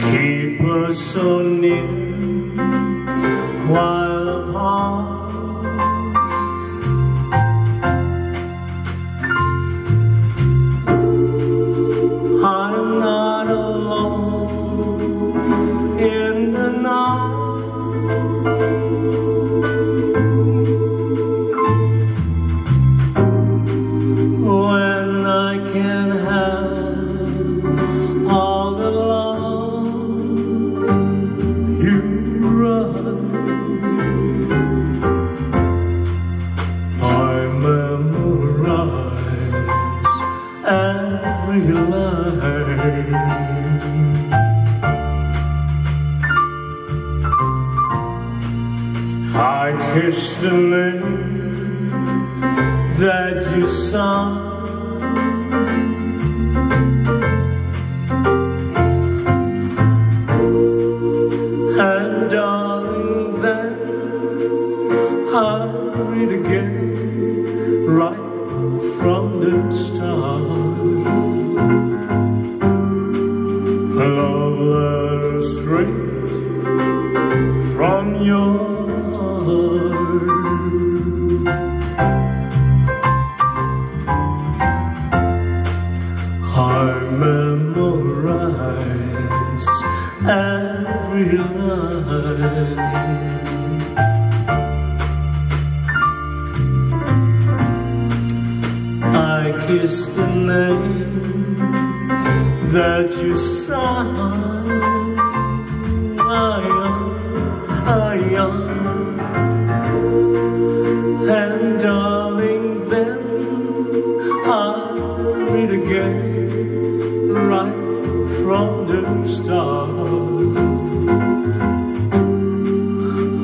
Keep us so near while I kiss the name that you sign. And darling, then I read again right from letter from your heart. I memorize every line. I kiss the name that you sign. again right from the start.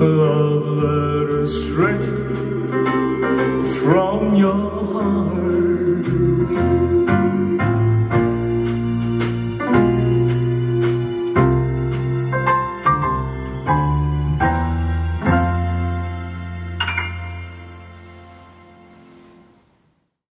Love letters straight from your heart.